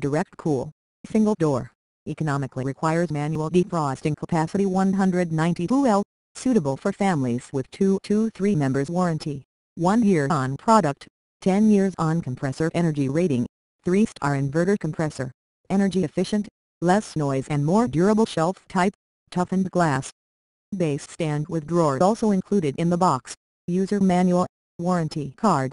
direct cool, single door, economically requires manual defrosting capacity 192L, suitable for families with 2 to 3 members warranty, 1 year on product, 10 years on compressor energy rating, 3-star inverter compressor, energy efficient, less noise and more durable shelf type, toughened glass. Base stand with drawer also included in the box, user manual, warranty card.